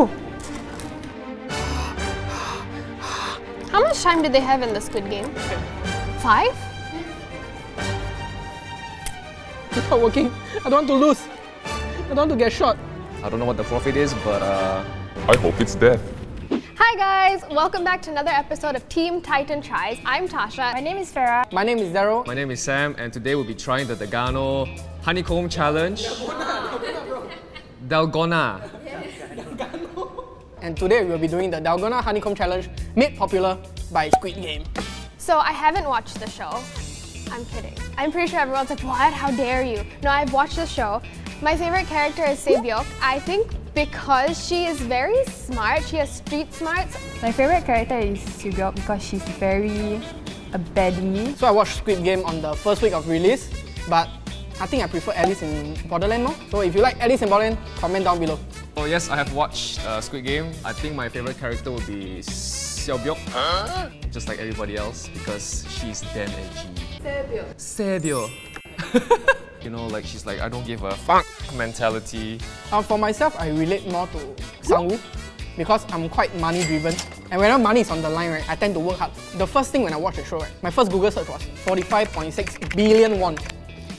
Oh, How much time did they have in the Squid Game? Five? It's not working. I don't want to lose. I don't want to get shot. I don't know what the forfeit is, but uh, I hope it's death. Hi guys, welcome back to another episode of Team Titan Tries. I'm Tasha. my name is Ferra. My name is Zero. my name is Sam, and today we'll be trying the Dagano Honeycomb Challenge. Dalgona. And today we'll be doing the Dalgona Honeycomb Challenge made popular by Squid Game. So I haven't watched the show. I'm kidding. I'm pretty sure everyone's like, what? How dare you? No, I've watched the show. My favorite character is Sae-byeok. I think because she is very smart, she has street smarts. My favorite character is Subyok because she's very a baddie. So I watched Squid Game on the first week of release, but I think I prefer Alice in Borderland more. So if you like Alice in Borderland, comment down below. Oh yes, I have watched uh, Squid Game. I think my favorite character would be Sae-byeok, just like everybody else, because she's damn edgy. Seo Sebyo. you know, like she's like I don't give a fuck mentality. Uh, for myself, I relate more to Sangwoo because I'm quite money driven. And whenever money is on the line, right, I tend to work hard. The first thing when I watch the show, right, my first Google search was 45.6 billion won,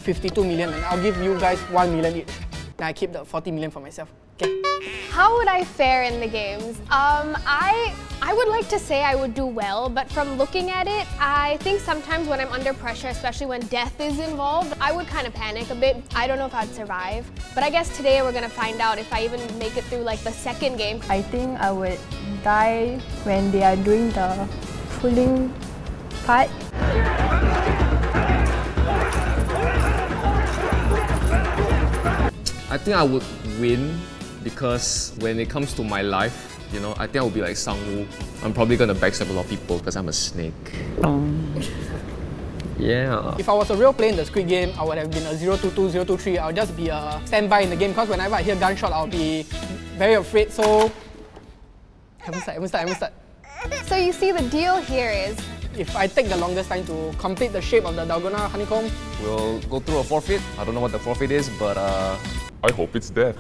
52 million, and I'll give you guys 1 million each. Then I keep the 40 million for myself. Okay. How would I fare in the games? Um, I I would like to say I would do well, but from looking at it, I think sometimes when I'm under pressure, especially when death is involved, I would kind of panic a bit. I don't know if I'd survive. But I guess today we're gonna find out if I even make it through like the second game. I think I would die when they are doing the pulling part. I think I would win because when it comes to my life, you know, I think I'll be like Sangwoo. I'm probably gonna backstab a lot of people because I'm a snake. Yeah. If I was a real player in the Squid Game, I would have been a 022, 023. I would just be a standby in the game because whenever I hear gunshot, I'll be very afraid. So, haven't start, haven't start, haven't start. So you see the deal here is If I take the longest time to complete the shape of the Dalgona honeycomb, We'll go through a forfeit. I don't know what the forfeit is, but uh, I hope it's death.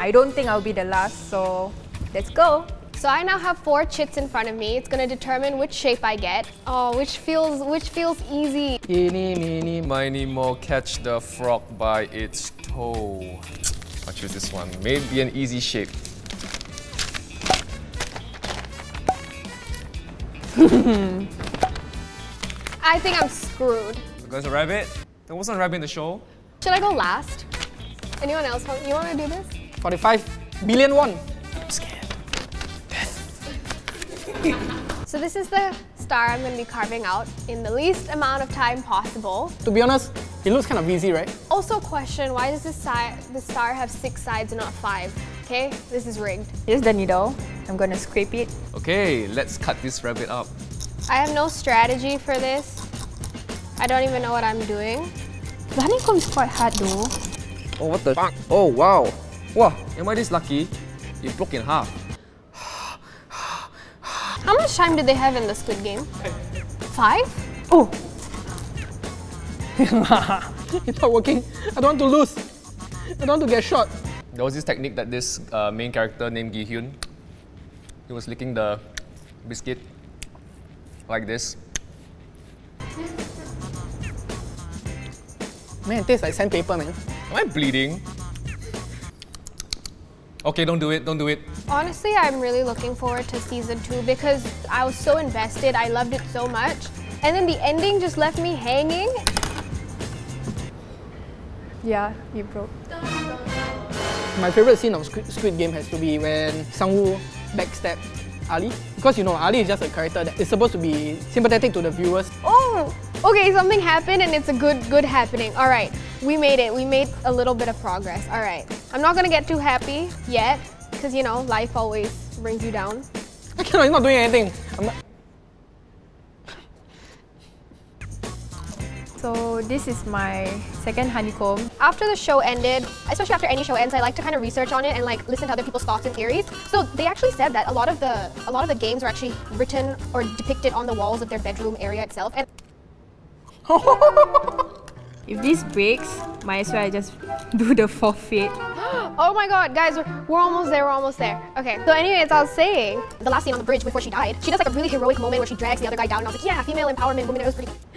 And I don't think I'll be the last, so let's go. So I now have four chits in front of me. It's gonna determine which shape I get. Oh, which feels which feels easy. eeny, meeny, Miny Mo catch the frog by its toe. I'll choose this one. Maybe an easy shape. I think I'm screwed. There's a rabbit. There wasn't a rabbit in the show. Should I go last? Anyone else? want- You wanna do this? 45 billion won. So this is the star I'm gonna be carving out in the least amount of time possible. To be honest, it looks kind of easy, right? Also question, why does this, si- this star have six sides and not five? Okay, this is rigged. Here's the needle. I'm gonna scrape it. Okay, let's cut this rabbit up. I have no strategy for this. I don't even know what I'm doing. The honeycomb is quite hard though. Oh, what the fuck? Oh, wow. Wow, am I this lucky? It broke in half. How much time did they have in the Squid Game? Five? Oh! it's not working. I don't want to lose. I don't want to get shot. There was this technique that this uh, main character named Gi-hun, he was licking the biscuit like this. Man, it tastes like sandpaper, man. Am I bleeding? Okay, don't do it, don't do it. Honestly, I'm really looking forward to season two because I was so invested. I loved it so much. And then the ending just left me hanging. Yeah, it broke. My favorite scene of Squid, Squid Game has to be when Sangwoo backstab Ali. Because you know, Ali is just a character that is supposed to be sympathetic to the viewers. Oh, okay, something happened and it's a good, good happening. All right, we made it. We made a little bit of progress. All right, I'm not gonna get too happy yet because you know, life always brings you down. I cannot, he's not doing anything. I'm not, So this is my second honeycomb. After the show ended, especially after any show ends, I like to kind of research on it and like listen to other people's thoughts and theories. So they actually said that a lot of the a lot of the games are actually written or depicted on the walls of their bedroom area itself. And if this breaks, might as well I just do the forfeit. Oh my god, guys, we're, we're almost there, we're almost there. Okay, so anyways, I was saying, the last scene on the bridge before she died, she does like a really heroic moment where she drags the other guy down and I was like, yeah, female empowerment, women, it was pretty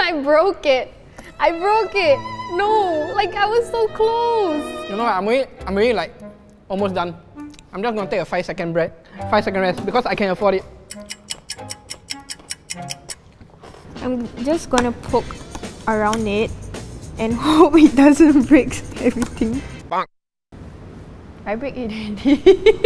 I broke it. I broke it. No, like I was so close. You know what? I'm really, I'm really like almost done. I'm just gonna take a five second break, five second rest because I can afford it. I'm just gonna poke around it and hope it doesn't break everything. Bonk. I break it already.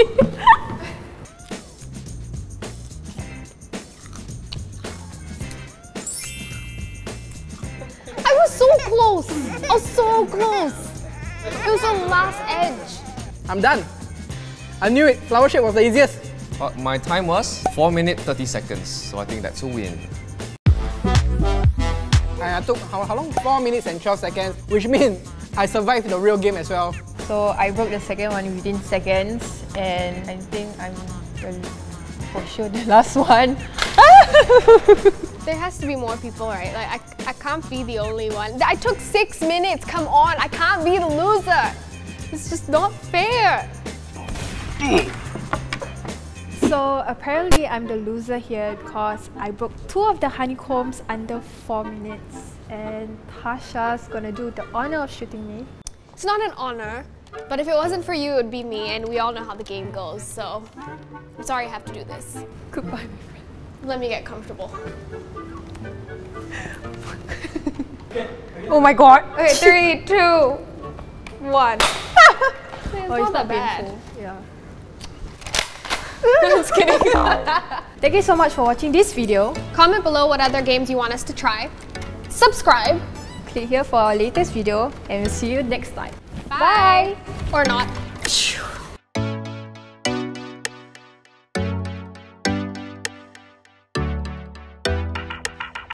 I was so close. I was so close. It was the last edge. I'm done. I knew it. Flower shape was the easiest. Uh, my time was 4 minutes 30 seconds, so I think that's a win. And I took how, how long? 4 minutes and 12 seconds, which means I survived the real game as well. so I broke the second one within seconds and I think I'm the, for sure the last one. There has to be more people, right? Like I, I can't be the only one. I took six minutes. Come on, I can't be the loser. It's just not fair. Hmm. So apparently I'm the loser here because I broke two of the honeycombs under four minutes and Tasha's gonna do the honor of shooting me. It's not an honor, but if it wasn't for you, it would be me, and we all know how the game goes. So I'm sorry I have to do this. Goodbye, my friend. Let me get comfortable. Oh my god. Okay, three, two, one. it's Oh, not it's that not bad. painful. Yeah. Just kidding. Thank you so much for watching this video. Comment below what other games you want us to try. Subscribe. Click here for our latest video and we'll see you next time. Bye. Or not.